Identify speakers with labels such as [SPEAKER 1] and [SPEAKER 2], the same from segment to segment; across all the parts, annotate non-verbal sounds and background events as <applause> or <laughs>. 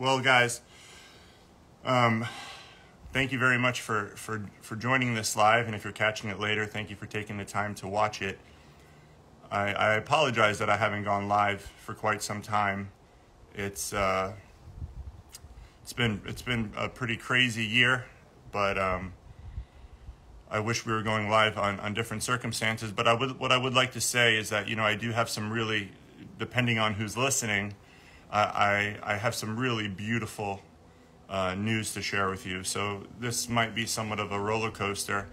[SPEAKER 1] Well, guys, um, thank you very much for, for, for joining this live. And if you're catching it later, thank you for taking the time to watch it. I, I apologize that I haven't gone live for quite some time. It's, uh, it's been, it's been a pretty crazy year, but, um, I wish we were going live on, on different circumstances. But I would, what I would like to say is that, you know, I do have some really, depending on who's listening, I, I have some really beautiful uh, news to share with you. So this might be somewhat of a roller coaster.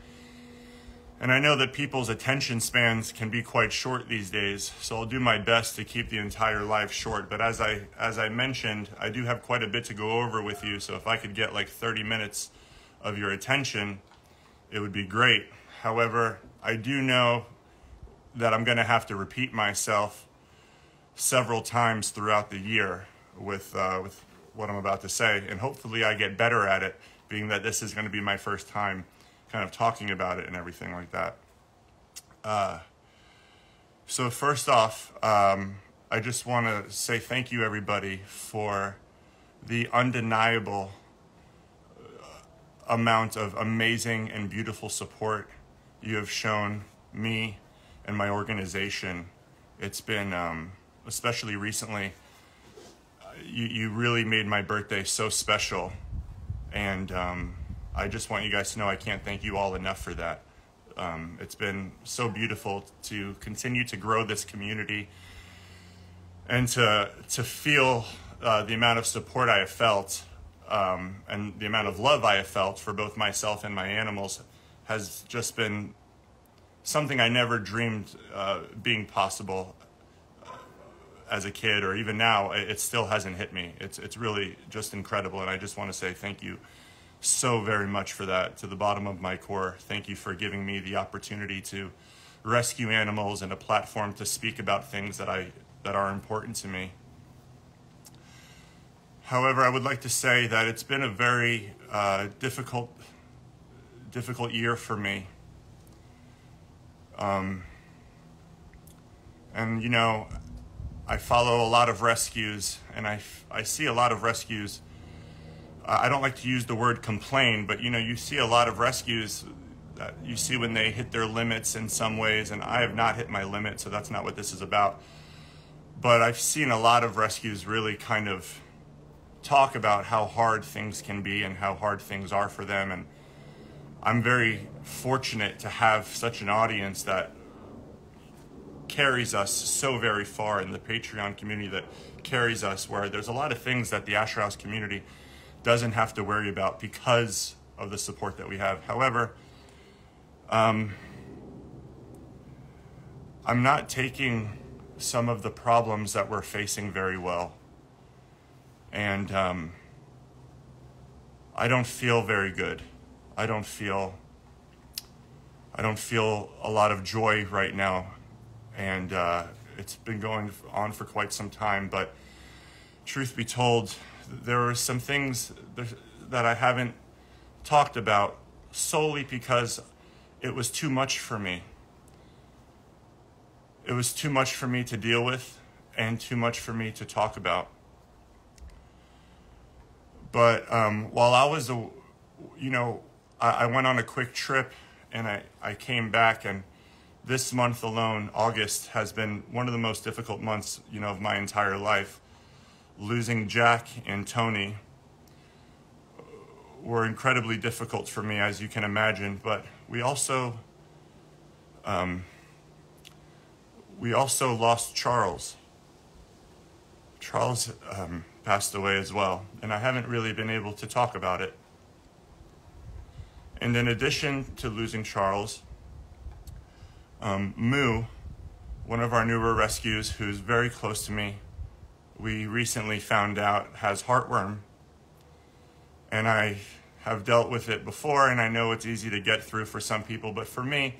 [SPEAKER 1] And I know that people's attention spans can be quite short these days, so I'll do my best to keep the entire life short. But as I as I mentioned, I do have quite a bit to go over with you. So if I could get like 30 minutes of your attention, it would be great. However, I do know that I'm going to have to repeat myself several times throughout the year with uh, with what I'm about to say, and hopefully I get better at it, being that this is going to be my first time kind of talking about it and everything like that. Uh, so first off, um, I just want to say thank you everybody for the undeniable amount of amazing and beautiful support you have shown me and my organization. It's been, um, especially recently, you, you really made my birthday so special. And um, I just want you guys to know I can't thank you all enough for that. Um, it's been so beautiful to continue to grow this community and to, to feel uh, the amount of support I have felt um, and the amount of love I have felt for both myself and my animals has just been something I never dreamed uh, being possible uh, as a kid or even now. It still hasn't hit me. It's it's really just incredible, and I just want to say thank you so very much for that to the bottom of my core. Thank you for giving me the opportunity to rescue animals and a platform to speak about things that I that are important to me. However, I would like to say that it's been a very uh, difficult, difficult year for me. Um, and you know, I follow a lot of rescues, and I, I see a lot of rescues. I don't like to use the word complain, but you know, you see a lot of rescues that you see when they hit their limits in some ways, and I have not hit my limit, so that's not what this is about. But I've seen a lot of rescues really kind of talk about how hard things can be and how hard things are for them. And I'm very fortunate to have such an audience that carries us so very far in the Patreon community that carries us where there's a lot of things that the Asher House community doesn't have to worry about because of the support that we have. However, um, I'm not taking some of the problems that we're facing very well and um, I don't feel very good. I don't feel I don't feel a lot of joy right now, and uh, it's been going on for quite some time. But truth be told, there are some things that I haven't talked about solely because it was too much for me. It was too much for me to deal with and too much for me to talk about. But um, while I was, you know, I, I went on a quick trip and I, I came back and this month alone, August, has been one of the most difficult months, you know, of my entire life. Losing Jack and Tony were incredibly difficult for me, as you can imagine. But we also, um, we also lost Charles. Charles um, passed away as well, and I haven't really been able to talk about it. And in addition to losing Charles, um, Moo, one of our newer rescues who's very close to me, we recently found out has heartworm. And I have dealt with it before, and I know it's easy to get through for some people, but for me,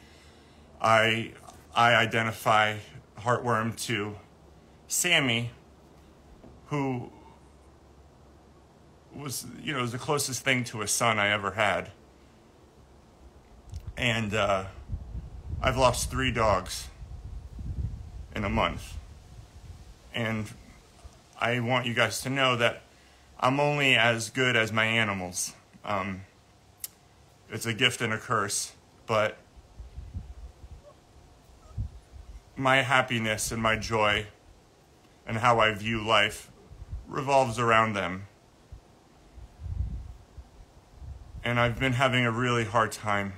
[SPEAKER 1] I, I identify heartworm to Sammy, who was, you know, was the closest thing to a son I ever had. And uh, I've lost three dogs in a month. And I want you guys to know that I'm only as good as my animals. Um, it's a gift and a curse, but my happiness and my joy and how I view life revolves around them. And I've been having a really hard time.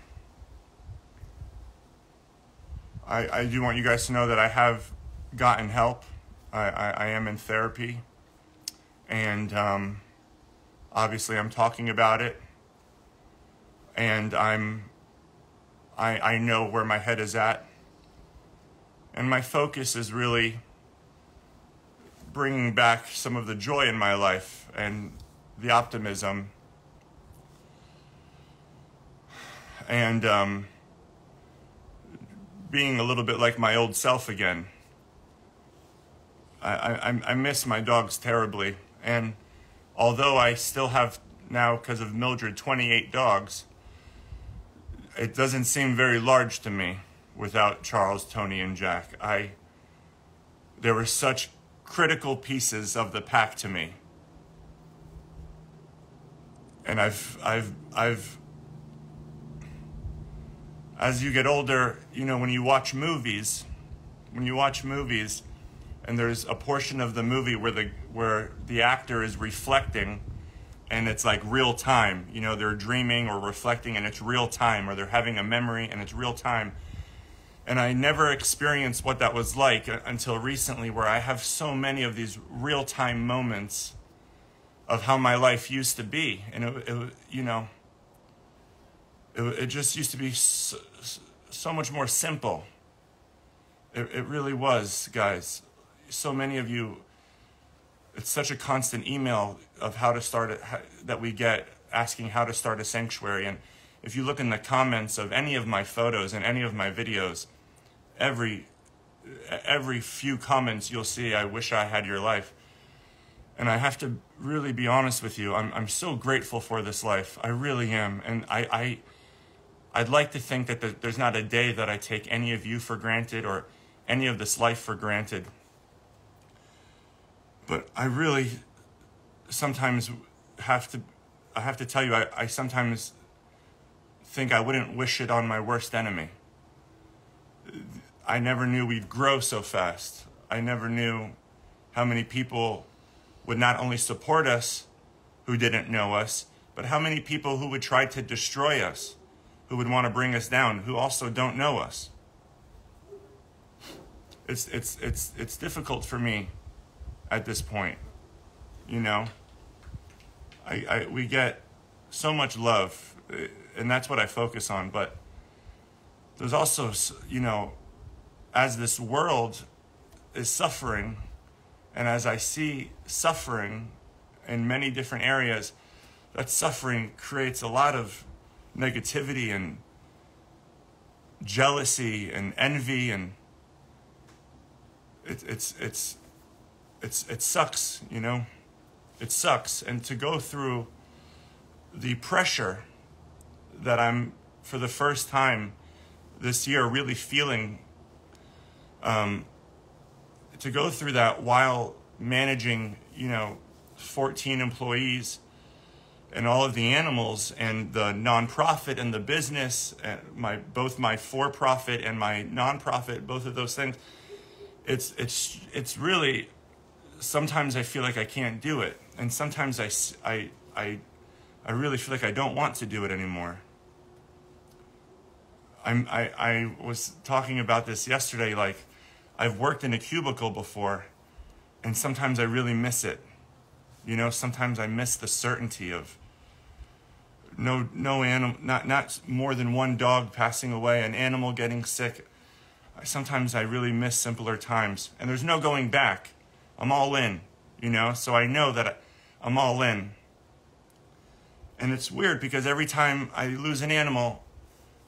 [SPEAKER 1] I, I do want you guys to know that I have gotten help. I, I, I am in therapy. And um, obviously, I'm talking about it. And I'm, I, I know where my head is at. And my focus is really bringing back some of the joy in my life and the optimism. And um, being a little bit like my old self again. I, I, I miss my dogs terribly. And although I still have now, because of Mildred, 28 dogs, it doesn't seem very large to me without Charles, Tony, and Jack. I, there were such critical pieces of the pack to me. And I've, I've, I've, as you get older, you know, when you watch movies, when you watch movies, and there's a portion of the movie where the where the actor is reflecting and it's like real time you know they're dreaming or reflecting and it's real time or they're having a memory and it's real time and I never experienced what that was like until recently, where I have so many of these real time moments of how my life used to be. And it, it you know, it, it, just used to be so, so much more simple. It, it really was, guys. So many of you, it's such a constant email of how to start it that we get asking how to start a sanctuary. And if you look in the comments of any of my photos and any of my videos, every every few comments you'll see i wish i had your life and i have to really be honest with you i'm, I'm so grateful for this life i really am and i, I i'd like to think that there's not a day that i take any of you for granted or any of this life for granted. But i really sometimes have to i have to tell you i, I sometimes think i wouldn't wish it on my worst enemy. I never knew we'd grow so fast. I never knew how many people would not only support us who didn't know us, but how many people who would try to destroy us, who would want to bring us down, who also don't know us. It's, it's, it's, it's difficult for me at this point, you know? I, I, we get so much love, and that's what I focus on, but there's also, you know, as this world is suffering, and as I see suffering in many different areas, that suffering creates a lot of negativity and jealousy and envy and it, it's it's it's it sucks you know? It sucks. And to go through the pressure that i'm for the first time this year really feeling um, to go through that while managing, you know, 14 employees and all of the animals and the nonprofit and the business, and my both my for-profit and my nonprofit, both of those things. It's it's it's really. Sometimes I feel like I can't do it, and sometimes I I I I really feel like I don't want to do it anymore. I'm I I was talking about this yesterday, like I've worked in a cubicle before, and sometimes I really miss it. You know, sometimes I miss the certainty of no no animal, not not more than one dog passing away, an animal getting sick. Sometimes I really miss simpler times, and there's no going back. I'm all in, you know. So I know that I'm all in. And it's weird because every time I lose an animal,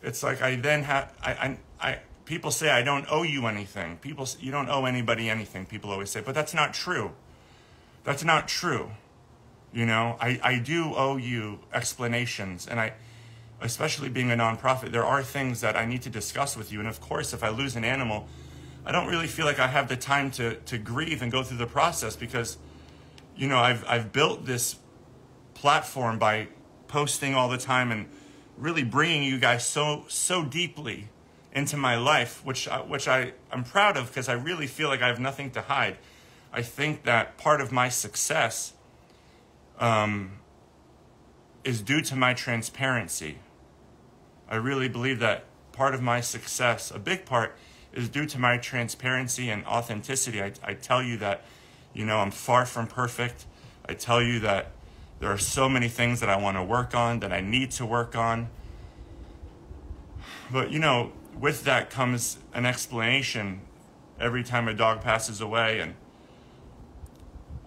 [SPEAKER 1] it's like I then have I I I people say I don't owe you anything. People, you don't owe anybody anything. People always say, but that's not true. That's not true. You know, I, I do owe you explanations, and I, especially being a nonprofit, there are things that I need to discuss with you. And of course, if I lose an animal, I don't really feel like I have the time to to grieve and go through the process because, you know, I've I've built this platform by posting all the time and really bringing you guys so so deeply into my life, which I, which I I'm proud of because I really feel like I have nothing to hide. I think that part of my success um, is due to my transparency. I really believe that part of my success, a big part, is due to my transparency and authenticity. I, I tell you that, you know, I'm far from perfect. I tell you that there are so many things that I want to work on, that I need to work on. But, you know, with that comes an explanation every time a dog passes away. And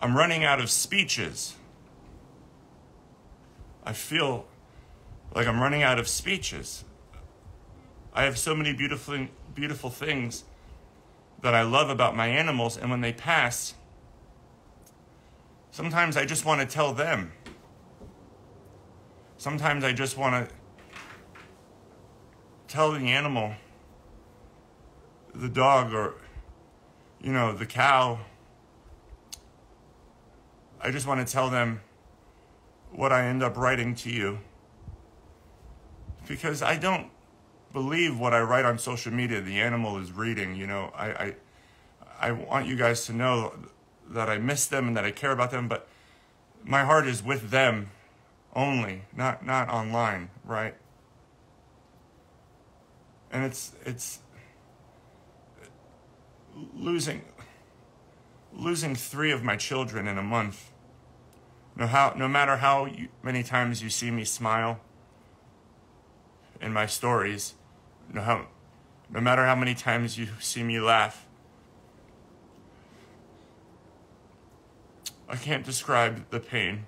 [SPEAKER 1] I'm running out of speeches. I feel like I'm running out of speeches. I have so many beautiful, beautiful things that I love about my animals, and when they pass, sometimes I just want to tell them. Sometimes I just want to tell the animal, the dog, or, you know, the cow, I just want to tell them what I end up writing to you. Because I don't believe what I write on social media the animal is reading. You know, I, I, I want you guys to know that I miss them and that I care about them, but my heart is with them only, not not online, right? And it's it's losing losing three of my children in a month. No how no matter how you, many times you see me smile in my stories, no how no matter how many times you see me laugh, I can't describe the pain.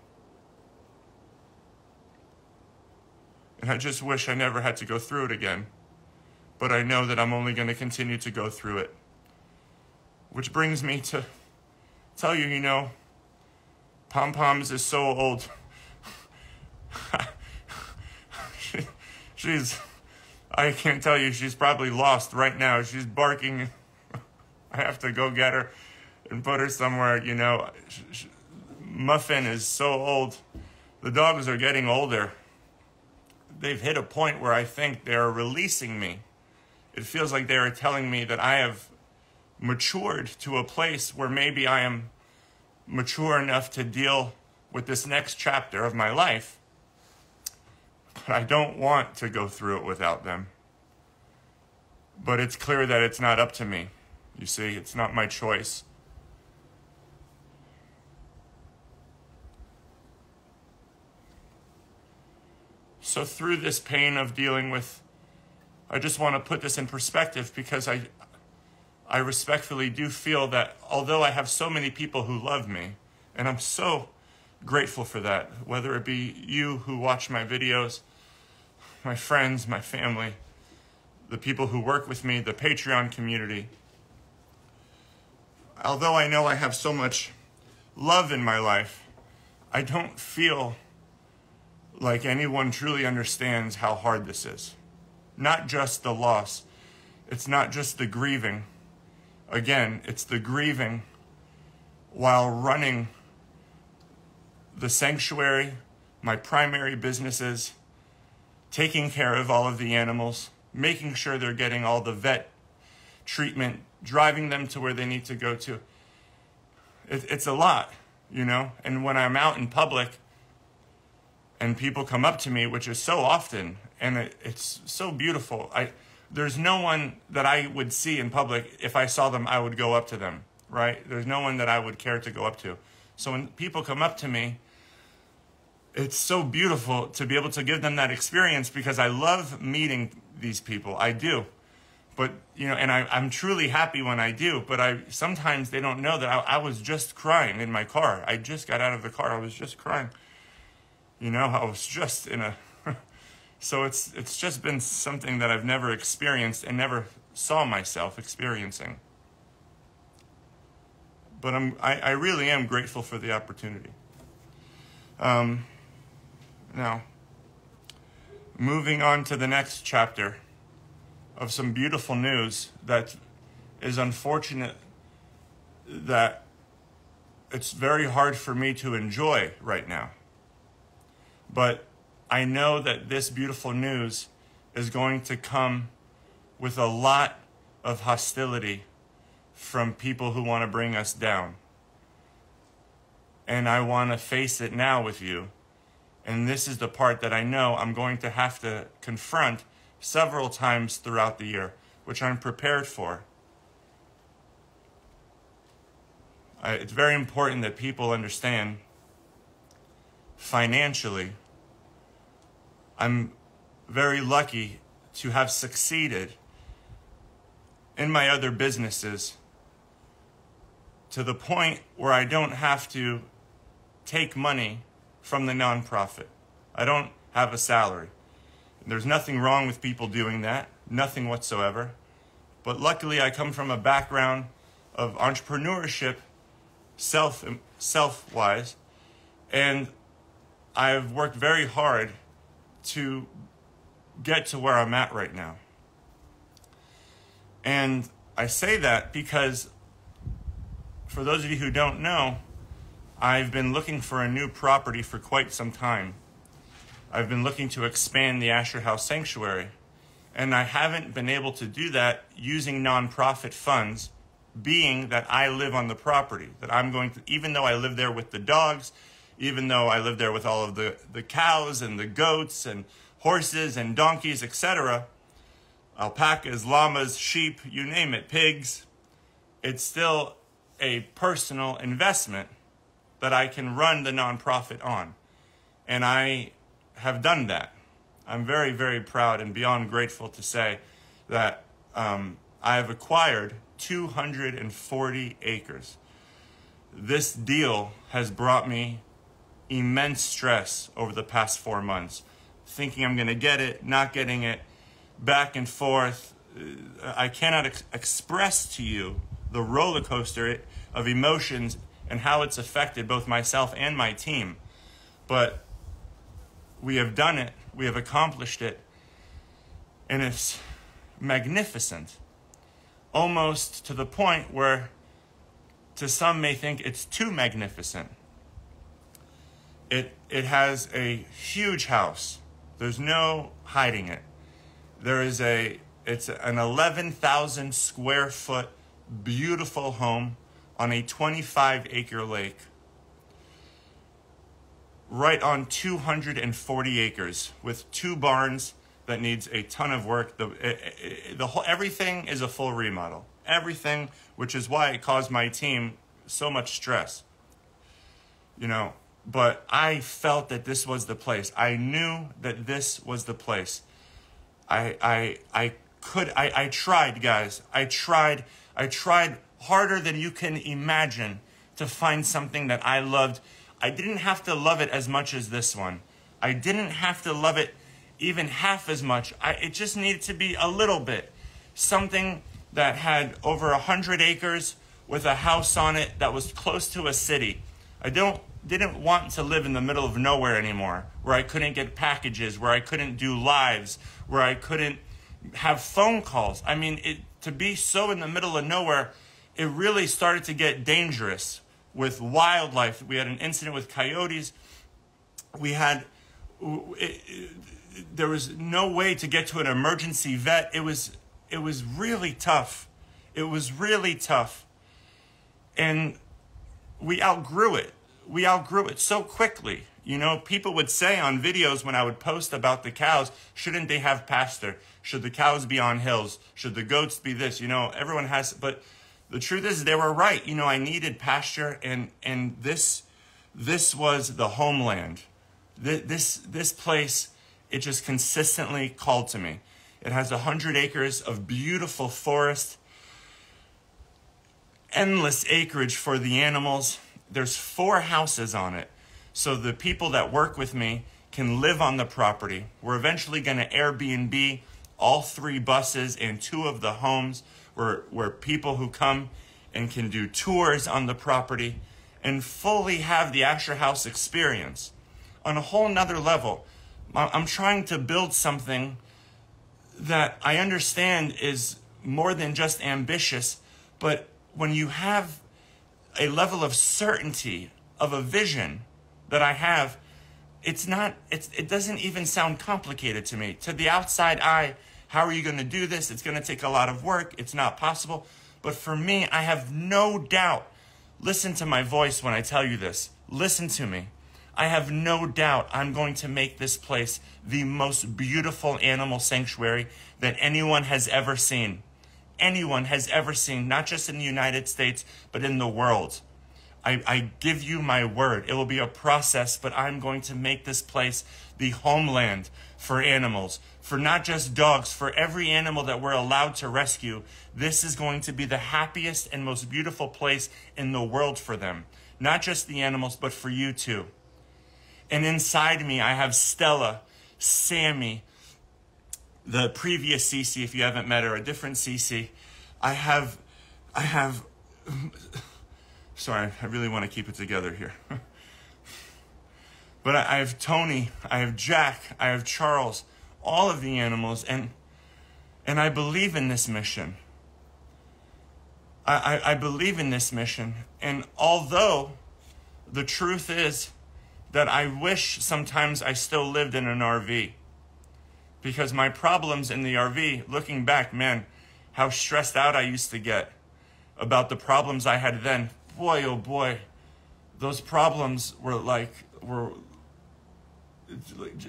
[SPEAKER 1] And I just wish I never had to go through it again. But I know that I'm only going to continue to go through it. Which brings me to tell you, you know, Pom Poms is so old. she, she's, I can't tell you, she's probably lost right now. She's barking. I have to go get her and put her somewhere, you know. Muffin is so old. The dogs are getting older. They've hit a point where I think they're releasing me. It feels like they are telling me that I have matured to a place where maybe I am mature enough to deal with this next chapter of my life. But I don't want to go through it without them. But it's clear that it's not up to me. You see, it's not my choice. So, through this pain of dealing with, I just want to put this in perspective because I, I respectfully do feel that although I have so many people who love me, and I'm so grateful for that, whether it be you who watch my videos, my friends, my family, the people who work with me, the Patreon community. Although I know I have so much love in my life, I don't feel like anyone truly understands how hard this is. Not just the loss, it's not just the grieving Again, it's the grieving while running the sanctuary, my primary businesses, taking care of all of the animals, making sure they're getting all the vet treatment, driving them to where they need to go to. It, it's a lot, you know? And when I'm out in public and people come up to me, which is so often, and it, it's so beautiful, I there's no one that I would see in public. If I saw them, I would go up to them, right? There's no one that I would care to go up to. So when people come up to me, it's so beautiful to be able to give them that experience because I love meeting these people. I do. But, you know, and I, I'm truly happy when I do, but I sometimes they don't know that I, I was just crying in my car. I just got out of the car. I was just crying. You know, I was just in a so it's it's just been something that I've never experienced and never saw myself experiencing. But I'm I, I really am grateful for the opportunity. Um, now, moving on to the next chapter of some beautiful news that is unfortunate that it's very hard for me to enjoy right now. But I know that this beautiful news is going to come with a lot of hostility from people who want to bring us down. And I want to face it now with you. And this is the part that I know I'm going to have to confront several times throughout the year, which I'm prepared for. It's very important that people understand financially, I'm very lucky to have succeeded in my other businesses to the point where I don't have to take money from the nonprofit. I don't have a salary. There's nothing wrong with people doing that, nothing whatsoever. But luckily, I come from a background of entrepreneurship, self self wise, and I've worked very hard to get to where I'm at right now. And I say that because, for those of you who don't know, I've been looking for a new property for quite some time. I've been looking to expand the Asher House Sanctuary, and I haven't been able to do that using nonprofit funds, being that I live on the property. That I'm going to, even though I live there with the dogs, even though I live there with all of the, the cows and the goats and horses and donkeys, etc., alpacas, llamas, sheep, you name it, pigs, it's still a personal investment that I can run the nonprofit on. And I have done that. I'm very, very proud and beyond grateful to say that um, I have acquired 240 acres. This deal has brought me immense stress over the past four months, thinking I'm going to get it, not getting it, back and forth. Uh, I cannot ex- express to you the roller coaster of emotions and how it's affected both myself and my team. But we have done it, we have accomplished it, and it's magnificent. Almost to the point where to some may think it's too magnificent. It, it has a huge house. There's no hiding it. There is a, it's an 11,000 square foot beautiful home on a 25 acre lake right on 240 acres with two barns that needs a ton of work. The, eh, eh, eh, the whole, everything is a full remodel. Everything, which is why it caused my team so much stress. You know, but I felt that this was the place. I knew that this was the place. I I I could I, I tried, guys. I tried I tried harder than you can imagine to find something that I loved. I didn't have to love it as much as this one. I didn't have to love it even half as much. I, it just needed to be a little bit. Something that had over a hundred acres with a house on it that was close to a city. I don't didn't want to live in the middle of nowhere anymore, where I couldn't get packages, where I couldn't do lives, where I couldn't have phone calls. I mean, it, to be so in the middle of nowhere, it really started to get dangerous with wildlife. We had an incident with coyotes. We had, it, it, there was no way to get to an emergency vet. It was, it was really tough. It was really tough. And we outgrew it we outgrew it so quickly. You know, people would say on videos when I would post about the cows, shouldn't they have pasture? Should the cows be on hills? Should the goats be this? You know, everyone has, but the truth is they were right. You know, I needed pasture and, and this, this was the homeland. This, this place, it just consistently called to me. It has a hundred acres of beautiful forest, endless acreage for the animals there's four houses on it. So the people that work with me can live on the property. We're eventually going to Airbnb all three buses and two of the homes where, where people who come and can do tours on the property and fully have the Asher House experience on a whole nother level. I'm trying to build something that I understand is more than just ambitious, but when you have a level of certainty of a vision that I have, it's not it's it doesn't even sound complicated to me. To the outside eye how are you going to do this? It's going to take a lot of work. It's not possible. But for me i have no doubt. Listen to my voice when i tell you this. Listen to me. I have no doubt i'm going to make this place the most beautiful animal sanctuary that anyone has ever seen anyone has ever seen not just in the united states but in the world I, I give you my word. It will be a process, but I'm going to make this place the homeland for animals, for not just dogs, for every animal that we're allowed to rescue. This is going to be the happiest and most beautiful place in the world for them. Not just the animals, but for you too. And inside me, I have Stella, Sammy, the previous CC if you haven't met her, a different CC. I have, I have <laughs> Sorry, I really want to keep it together here. <laughs> but I, have Tony, I have Jack, I have Charles, all of the animals, and and I believe in this mission. I, I, I believe in this mission. And although the truth is that I wish sometimes I still lived in an RV. Because my problems in the RV, looking back, man, how stressed out I used to get about the problems I had then boy, oh boy, those problems were like were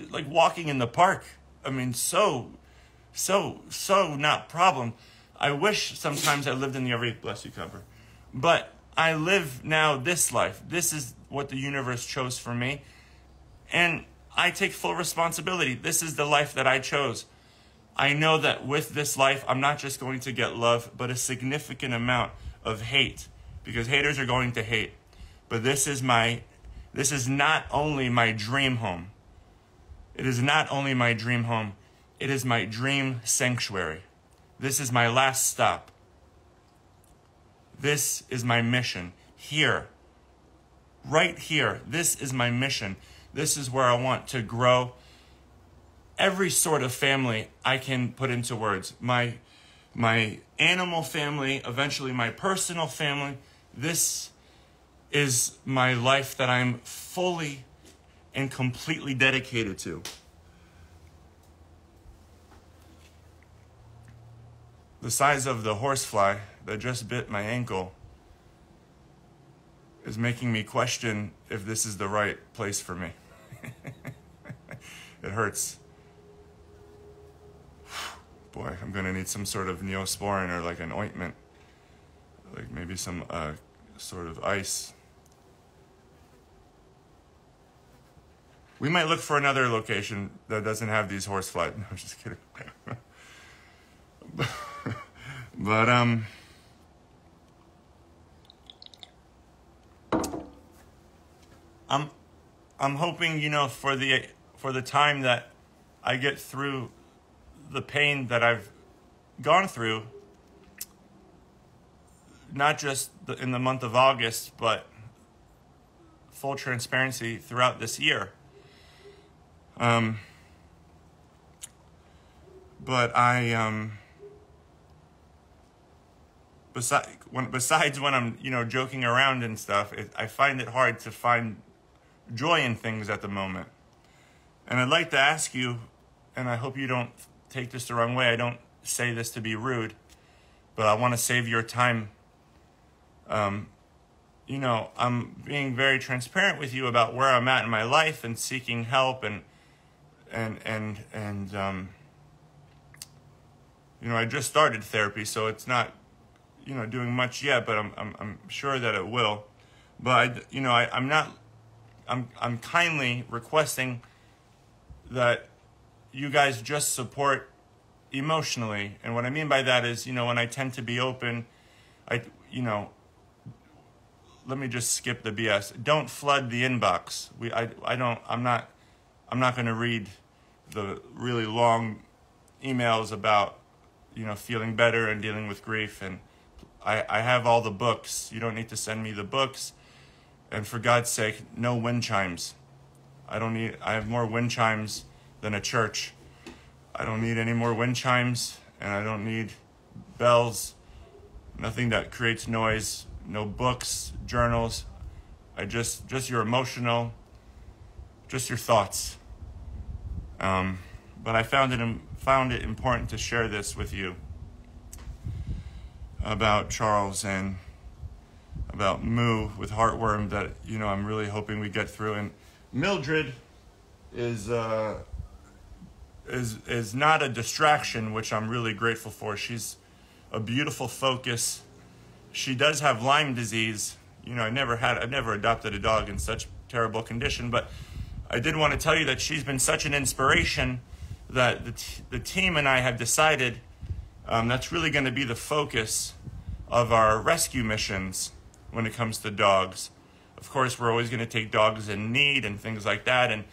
[SPEAKER 1] like walking in the park. I mean, so, so, so not problem. I wish sometimes I lived in the RV. Bless you, cover. But I live now this life. This is what the universe chose for me. And I take full responsibility. This is the life that I chose. I know that with this life, I'm not just going to get love, but a significant amount of hate because haters are going to hate. But this is my this is not only my dream home. It is not only my dream home, it is my dream sanctuary. This is my last stop. This is my mission here. Right here. This is my mission. This is where I want to grow every sort of family I can put into words. My my animal family, eventually my personal family, this is my life that I'm fully and completely dedicated to. The size of the horsefly that just bit my ankle is making me question if this is the right place for me. <laughs> it hurts. Boy, I'm gonna need some sort of neosporin or like an ointment, like maybe some uh, sort of ice. We might look for another location that doesn't have these horse flies. <laughs> No, I'm just kidding. <laughs> but um I'm I'm hoping, you know, for the for the time that I get through the pain that I've gone through not just in the month of August, but full transparency throughout this year. Um, but I, um, besides when, besides when I'm, you know, joking around and stuff, it, I find it hard to find joy in things at the moment. And I'd like to ask you, and I hope you don't take this the wrong way. I don't say this to be rude, but I want to save your time um, you know, I'm being very transparent with you about where I'm at in my life and seeking help and and and and um, you know, I just started therapy, so it's not you know doing much yet, but I'm I'm, I'm sure that it will. But you know, I, I'm not. I'm I'm kindly requesting that you guys just support emotionally, and what I mean by that is, you know, when I tend to be open, I you know let me just skip the BS. Don't flood the inbox. We, I, I don't, I'm not, I'm not going to read the really long emails about, you know, feeling better and dealing with grief. And I, I have all the books. You don't need to send me the books. And for God's sake, no wind chimes. I don't need, I have more wind chimes than a church. I don't need any more wind chimes and I don't need bells, nothing that creates noise no books, journals. I just just your emotional just your thoughts. Um, but I found it found it important to share this with you about Charles and about Moo with heartworm that you know I'm really hoping we get through. And Mildred is uh, is is not a distraction, which I'm really grateful for. She's a beautiful focus. She does have Lyme disease. You know, I never had I've never adopted a dog in such terrible condition, but I did want to tell you that she's been such an inspiration that the, the team and I have decided um, that's really going to be the focus of our rescue missions when it comes to dogs. Of course, we're always going to take dogs in need and things like that. And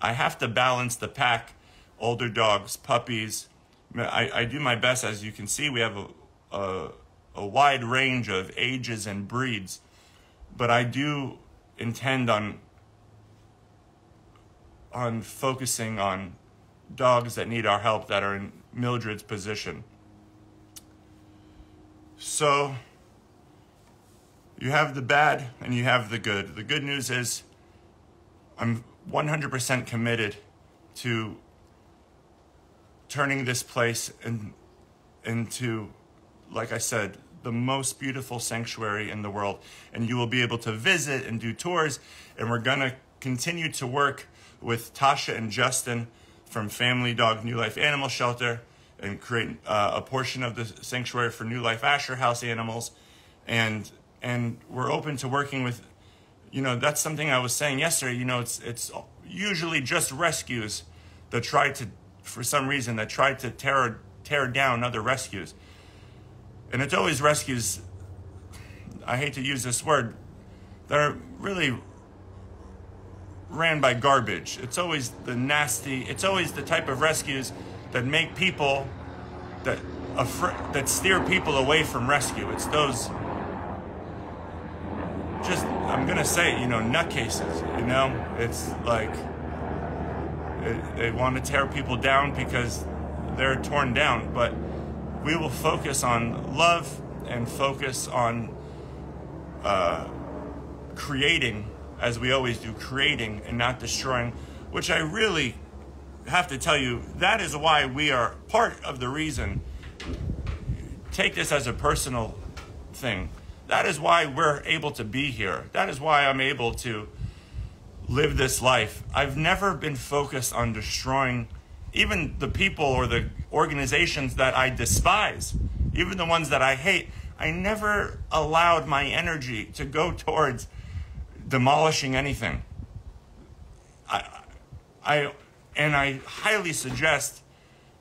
[SPEAKER 1] I have to balance the pack older dogs, puppies. I, I do my best. As you can see, we have a, a, a wide range of ages and breeds. But I do intend on on focusing on dogs that need our help that are in Mildred's position. So you have the bad and you have the good. The good news is I'm 100% committed to turning this place in, into, like I said, the most beautiful sanctuary in the world. And you will be able to visit and do tours. And we're going to continue to work with Tasha and Justin from Family Dog New Life Animal Shelter and create uh, a portion of the sanctuary for New Life Asher House animals. And and we're open to working with you know that's something i was saying yesterday you know it's it's usually just rescues that try to for some reason that try to tear tear down other rescues. And it's always rescues i hate to use this word that are really ran by garbage. It's always the nasty it's always the type of rescues that make people that that steer people away from rescue. It's those just I'm gonna say you know nutcases. You know, it's like it, they want to tear people down because they're torn down. But we will focus on love and focus on uh, creating, as we always do, creating and not destroying. Which I really have to tell you, that is why we are part of the reason. Take this as a personal thing that is why we're able to be here. That is why I'm able to live this life. I've never been focused on destroying even the people or the organizations that I despise, even the ones that I hate. I never allowed my energy to go towards demolishing anything. I, I, and I highly suggest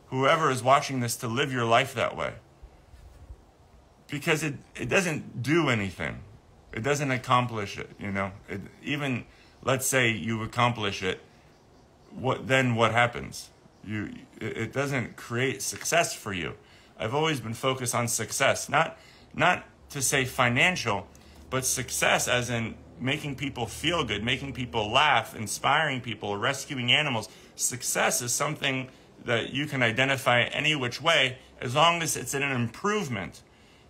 [SPEAKER 1] whoever is watching this to live your life that way because it, it doesn't do anything. It doesn't accomplish it, you know. It, even let's say you accomplish it, what then what happens? You it doesn't create success for you. I've always been focused on success, not not to say financial, but success as in making people feel good, making people laugh, inspiring people, rescuing animals. Success is something that you can identify any which way as long as it's an improvement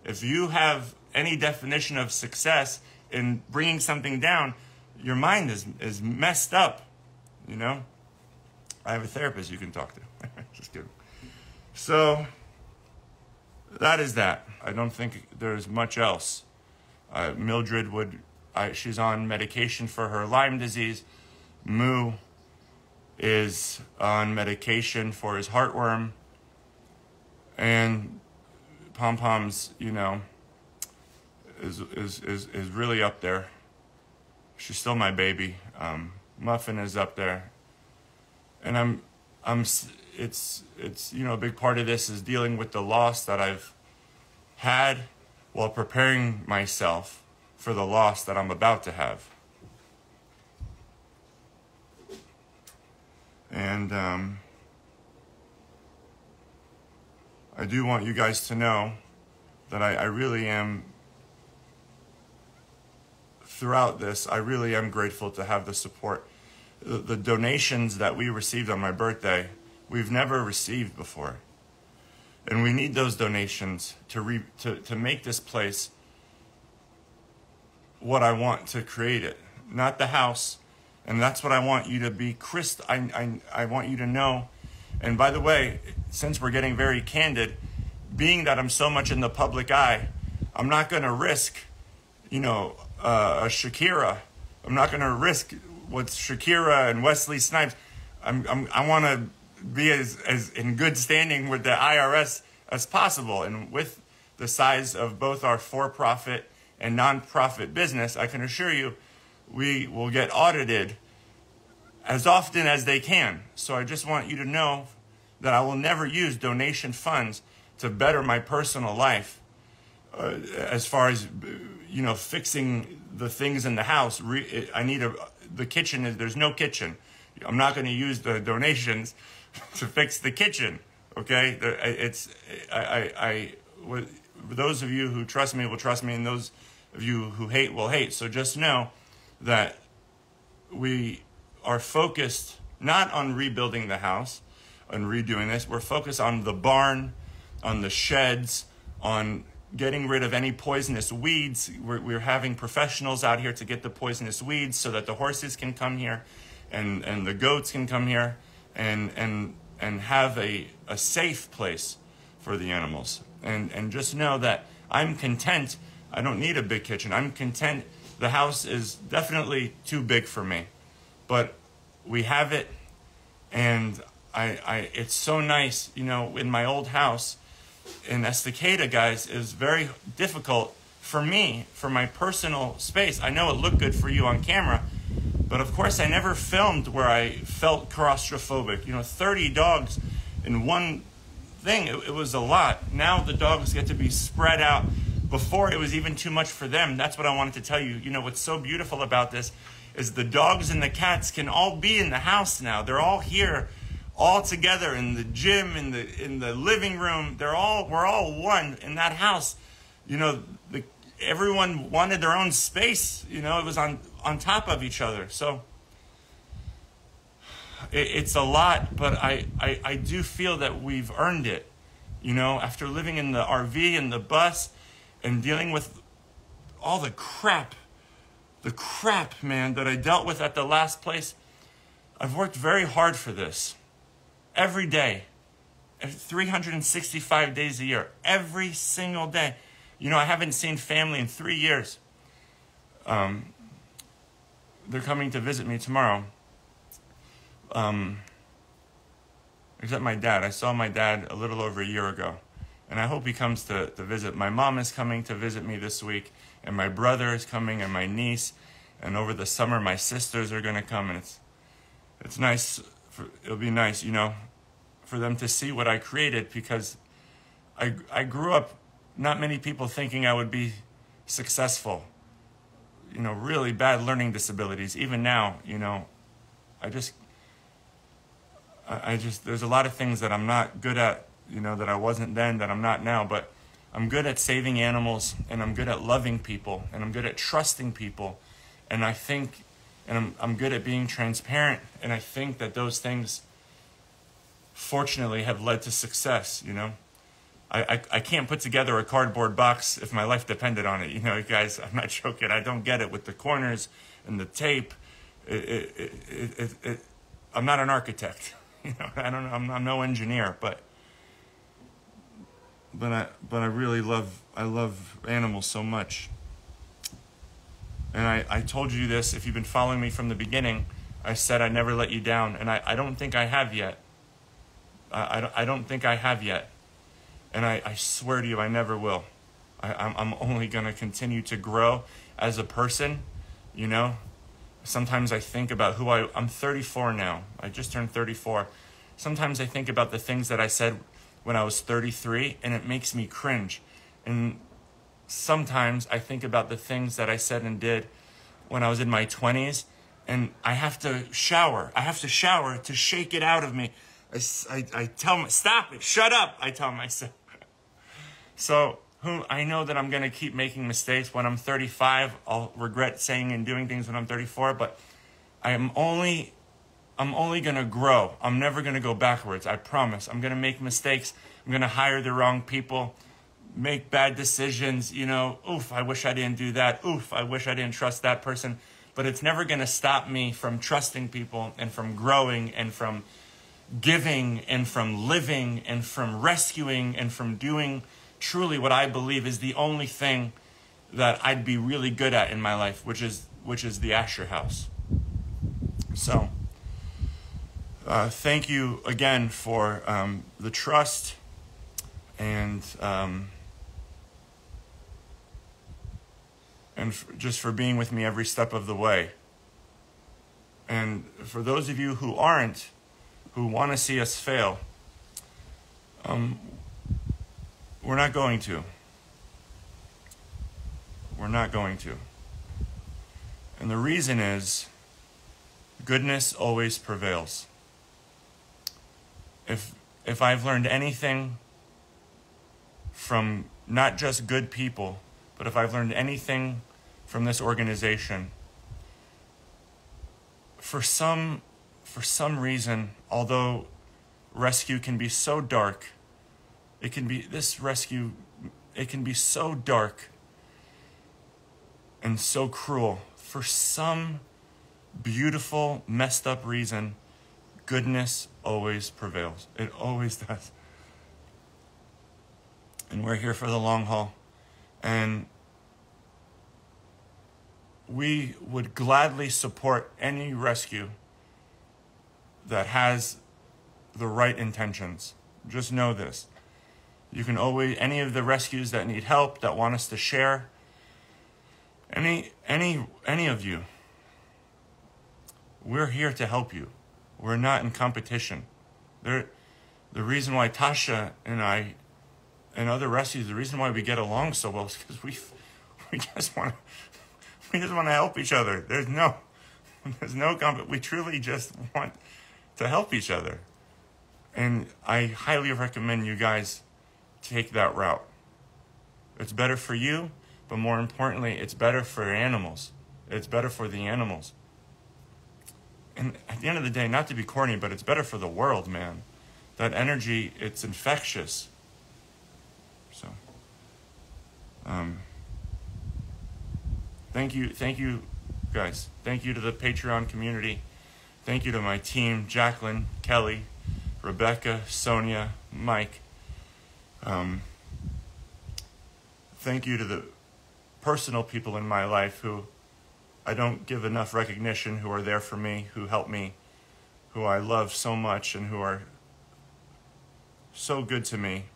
[SPEAKER 1] if you have any definition of success in bringing something down, your mind is, is messed up, you know? I have a therapist you can talk to. <laughs> Just kidding. So, that is that. I don't think there's much else. Uh, Mildred would, I, she's on medication for her Lyme disease. Moo is on medication for his heartworm. And Pom Pom's, you know, is, is, is, is really up there. She's still my baby. Um, Muffin is up there. And I'm, I'm, it's, it's, you know, a big part of this is dealing with the loss that I've had while preparing myself for the loss that I'm about to have. And, um, I do want you guys to know that I, I really am, throughout this, I really am grateful to have the support. The, the donations that we received on my birthday, we've never received before. And we need those donations to, re, to, to make this place what I want to create it. Not the house And that's what I want you to be Chris, I, I, I want you to know. And by the way, since we're getting very candid, being that I'm so much in the public eye, I'm not going to risk, you know, uh, Shakira. I'm not going to risk what Shakira and Wesley Snipes. I'm, I'm, I want to be as, as in good standing with the IRS as possible. And with the size of both our for profit and nonprofit business, I can assure you we will get audited as often as they can. So I just want you to know that I will never use donation funds to better my personal life uh, as far as you know fixing the things in the house. I need a the kitchen is there's no kitchen. I'm not going to use the donations <laughs> to fix the kitchen okay? It's i i, I those of you who trust me will trust me and those of you who hate will hate. So just know that we are focused not on rebuilding the house and redoing this we're focused on the barn on the sheds, on getting rid of any poisonous weeds. We're, we're, having professionals out here to get the poisonous weeds so that the horses can come here and, and the goats can come here and, and, and have a, a safe place for the animals. And, and just know that I'm content. I don't need a big kitchen. I'm content. The house is definitely too big for me, but we have it. And I, I, it's so nice, you know, in my old house, in Estacada, guys, is very difficult for me, for my personal space. I know it looked good for you on camera, but of course, I never filmed where I felt claustrophobic. You know, 30 dogs in one thing, it, it was a lot. Now the dogs get to be spread out. Before, it was even too much for them. That's what I wanted to tell you. You know, what's so beautiful about this is the dogs and the cats can all be in the house now. They're all here all together in the gym, in the in the living room. They're all we're all one in that house. You know, the, everyone wanted their own space. You know, it was on on top of each other. So it, it's a lot, but I, I I do feel that we've earned it. You know, after living in the RV and the bus and dealing with all the crap, the crap, man, that I dealt with at the last place. I've worked very hard for this every day, 365 days a year, every single day. You know, I haven't seen family in three years. Um, they're coming to visit me tomorrow. Um, except my dad. I saw my dad a little over a year ago. And I hope he comes to, to visit. My mom is coming to visit me this week, and my brother is coming, and my niece. And over the summer, my sisters are going to come, and it's, it's nice for, it'll be nice, you know, for them to see what I created because I, I grew up not many people thinking I would be successful. You know, really bad learning disabilities. Even now, you know, I just, I, I just, there's a lot of things that I'm not good at, you know, that I wasn't then, that I'm not now, but I'm good at saving animals and I'm good at loving people and I'm good at trusting people. And I think and I'm, I'm good at being transparent. And I think that those things, fortunately, have led to success. You know, I, I, I can't put together a cardboard box if my life depended on it. You know, you <laughs> guys, I'm not joking. I don't get it with the corners and the tape. It, it, it, I'm not an architect. <laughs> You know, I don't. I'm, I'm no engineer, but but I but I really love I love animals so much. And I, I told you this, if you've been following me from the beginning, I said I never let you down. And I, I don't think I have yet. I, I, don't, I don't think I have yet. And I, I swear to you, I never will. I, I'm, I'm only going to continue to grow as a person, you know. Sometimes I think about who I, I'm 34 now. I just turned 34. Sometimes I think about the things that I said when I was 33 and it makes me cringe. And sometimes I think about the things that I said and did when I was in my 20s, and I have to shower. I have to shower to shake it out of me. I, I, I tell myself, stop it, shut up, I tell myself. <laughs> so, who I know that I'm going to keep making mistakes. When I'm 35, I'll regret saying and doing things when I'm 34, but I am only I'm only going to grow. I'm never going to go backwards. I promise. I'm going to make mistakes. I'm going to hire the wrong people make bad decisions, you know, oof, I wish I didn't do that. Oof, I wish I didn't trust that person. but it's never going to stop me from trusting people and from growing and from giving and from living and from rescuing and from doing truly what I believe is the only thing that I'd be really good at in my life, which is which is the Asher House. So, uh, thank you again for um, the trust and um, and just for being with me every step of the way. And for those of you who aren't, who want to see us fail, um, we're not going to. We're not going to. And the reason is goodness always prevails. If, if I've learned anything from not just good people, but if I've learned anything from this organization, for some, for some reason, although rescue can be so dark, it can be, this rescue, it can be so dark and so cruel. For some beautiful, messed up reason, goodness always prevails. It always <laughs> does. And we're here for the long haul. And we would gladly support any rescue that has the right intentions. Just know this. You can always, any of the rescues that need help, that want us to share, any, any, any of you, we're here to help you. We're not in competition. There, the reason why Tasha and I and other rescues, the reason why we get along so well is because we, <laughs> we just want to, <laughs> we just want to help each other. There's no, <laughs> there's no comp. We truly just want to help each other, and I highly recommend you guys take that route. It's better for you, but more importantly, it's better for animals. It's better for the animals. And at the end of the day, not to be corny, but it's better for the world, man. That energy, it's infectious. So, um, thank you, thank you, guys. Thank you to the Patreon community. Thank you to my team, Jacqueline, Kelly, Rebecca, Sonia, Mike. Um, thank you to the personal people in my life who I don't give enough recognition, who are there for me, who help me, who I love so much, and who are so good to me.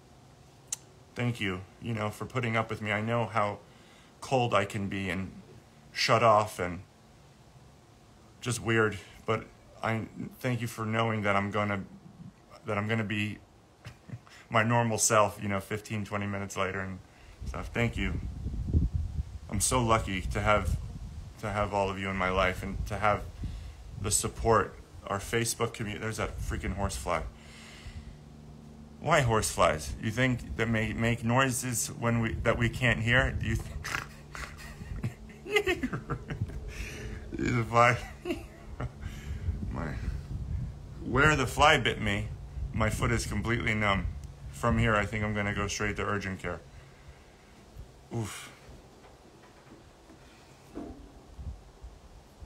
[SPEAKER 1] Thank you, you know, for putting up with me. I know how cold I can be and shut off and just weird, but I thank you for knowing that I'm going to that I'm going to be <laughs> my normal self, you know, 15, 20 minutes later and stuff. Thank you. I'm so lucky to have to have all of you in my life and to have the support. Our Facebook community. There's that freaking horsefly. Why horseflies? You think that may make noises when we that we can't hear? Do you? Th- <laughs> the fly. <laughs> my where the fly bit me, my foot is completely numb. From here, I think I'm gonna go straight to urgent care. Oof.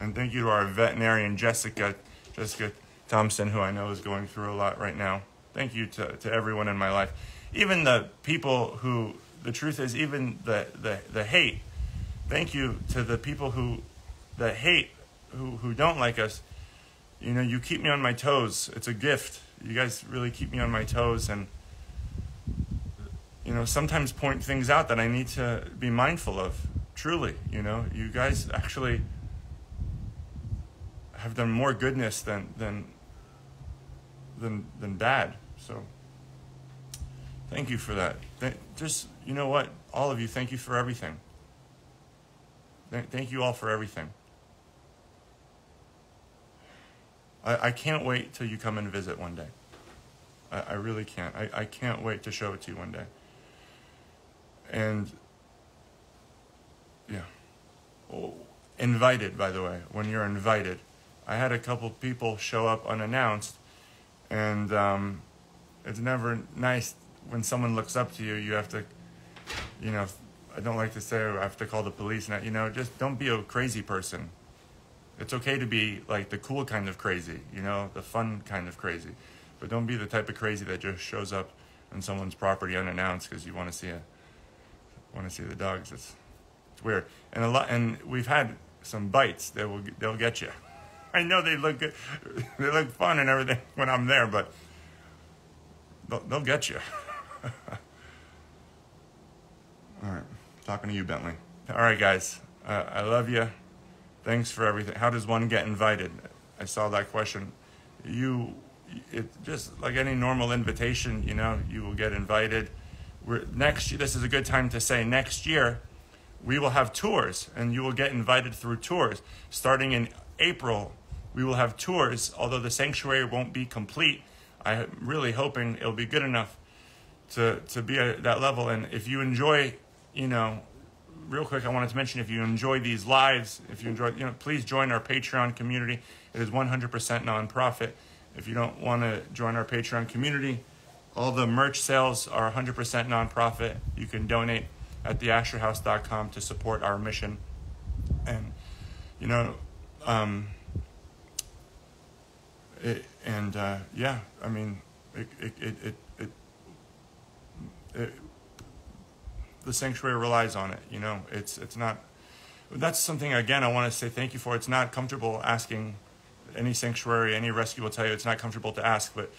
[SPEAKER 1] And thank you to our veterinarian, Jessica, Jessica Thompson, who I know is going through a lot right now. Thank you to, to everyone in my life. Even the people who, the truth is, even the, the, the hate. Thank you to the people who, the hate, who, who don't like us. You know, you keep me on my toes. It's a gift. You guys really keep me on my toes and, you know, sometimes point things out that I need to be mindful of. Truly, you know, you guys actually have done more goodness than than than than bad. So thank you for that. Th- just you know what, all of you, thank you for everything. Th- thank you all for everything. I, I can't wait till you come and visit one day. I, I really can't. I, I can't wait to show it to you one day. And yeah. Oh, invited, by the way, when you're invited. I had a couple people show up unannounced, and um, it's never nice when someone looks up to you. You have to, you know, I don't like to say I have to call the police. Now, you know, just don't be a crazy person. It's okay to be like the cool kind of crazy, you know, the fun kind of crazy. But don't be the type of crazy that just shows up on someone's property unannounced because you want to see a want to see the dogs. It's it's weird. And a lot and we've had some bites that will they'll get you. I know they look good, they look fun and everything when I'm there, but they'll, they'll get you. <laughs> All right, talking to you, Bentley. All right, guys, uh, I love you. Thanks for everything. How does one get invited? I saw that question. You, it just like any normal invitation, you know, you will get invited. We're, next year, this is a good time to say next year, we will have tours and you will get invited through tours. Starting in April, we will have tours, although the sanctuary won't be complete. I'm really hoping it'll be good enough to, to be at that level. And if you enjoy, you know, real quick, I wanted to mention if you enjoy these lives, if you enjoy, you know, please join our Patreon community. It is 100% nonprofit. If you don't want to join our Patreon community, all the merch sales are 100% nonprofit. You can donate at theasherhouse.com to support our mission. And, you know, um, it, and uh, yeah, I mean, it, it, it, it, it, the sanctuary relies on it. You know, it's it's not. That's something again I want to say thank you for. It's not comfortable asking any sanctuary, any rescue will tell you it's not comfortable to ask, but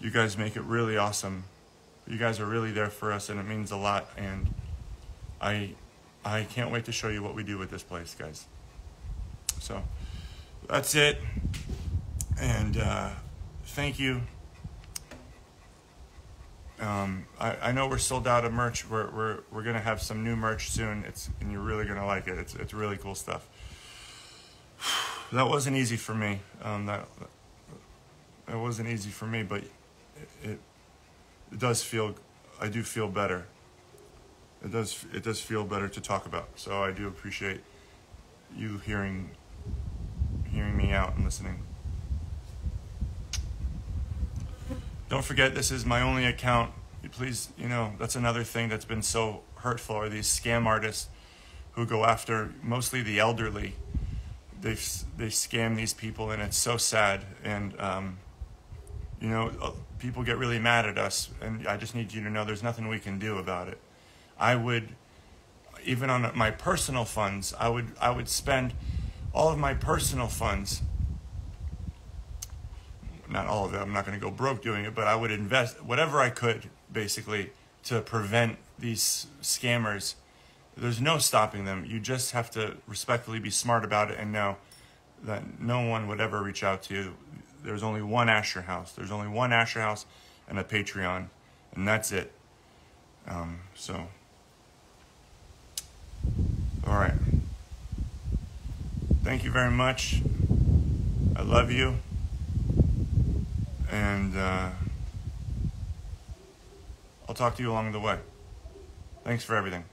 [SPEAKER 1] you guys make it really awesome. You guys are really there for us, and it means a lot. And I I can't wait to show you what we do with this place, guys. So that's it. And uh, thank you. Um, I, I know we're sold out of merch. We're, we're, we're going to have some new merch soon. It's, and you're really going to like it. It's, it's really cool stuff. <sighs> That wasn't easy for me. Um, that, that wasn't easy for me, but it, it, it does feel, I do feel better. It does, it does feel better to talk about. So I do appreciate you hearing, hearing me out and listening. Don't forget, this is my only account. Please, you know, that's another thing that's been so hurtful are these scam artists who go after mostly the elderly. They they scam these people, and it's so sad. And um, you know, uh, people get really mad at us, and I just need you to know there's nothing we can do about it. I would, even on my personal funds, I would I would spend all of my personal funds not all of it. I'm not going to go broke doing it, but I would invest whatever I could basically to prevent these scammers. There's no stopping them. You just have to respectfully be smart about it and know that no one would ever reach out to you. There's only one Asher House. There's only one Asher House and a Patreon, and that's it. Um, so, all right. Thank you very much. I love you. And uh, I'll talk to you along the way. Thanks for everything.